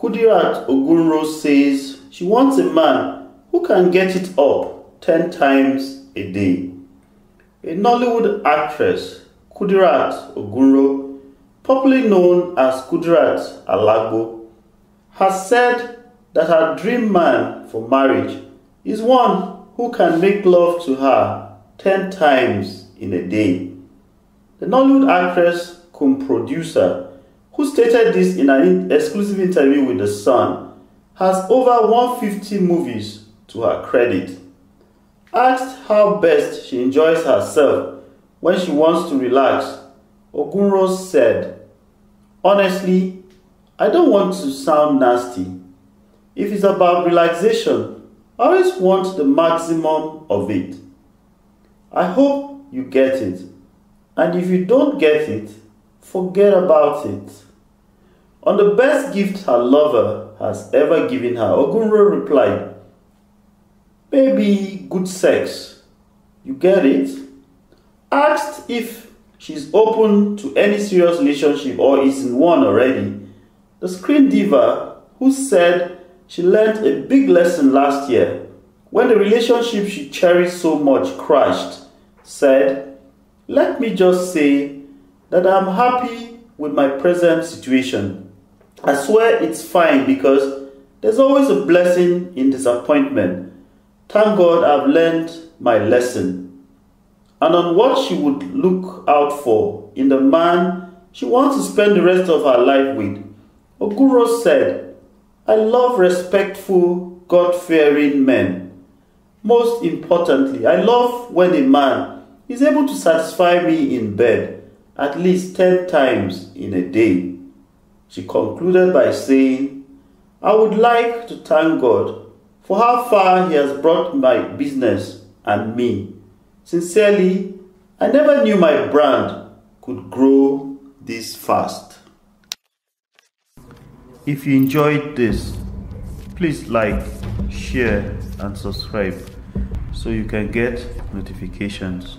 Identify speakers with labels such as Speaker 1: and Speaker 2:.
Speaker 1: Kudirat Ogunro says she wants a man who can get it up 10 times a day. A Nollywood actress, Kudirat Ogunro, popularly known as Kudirat Alagbo, has said that her dream man for marriage is one who can make love to her 10 times in a day. The Nollywood actress cum producer who stated this in an exclusive interview with The Sun, has over 150 movies to her credit. Asked how best she enjoys herself when she wants to relax, Ogunro said, Honestly, I don't want to sound nasty. If it's about relaxation, I always want the maximum of it. I hope you get it. And if you don't get it, forget about it. On the best gift her lover has ever given her, Ogunro replied, Maybe good sex. You get it? Asked if she's open to any serious relationship or is in one already, the screen diva, who said she learned a big lesson last year when the relationship she cherished so much crashed, said, Let me just say that I'm happy with my present situation. I swear it's fine because there's always a blessing in disappointment. Thank God I've learned my lesson. And on what she would look out for in the man she wants to spend the rest of her life with, Ogunro said, I love respectful, God fearing men. Most importantly, I love when a man is able to satisfy me in bed at least 10 times in a day. She concluded by saying, I would like to thank God for how far He has brought my business and me. Sincerely, I never knew my brand could grow this fast. If you enjoyed this, please like, share, and subscribe so you can get notifications.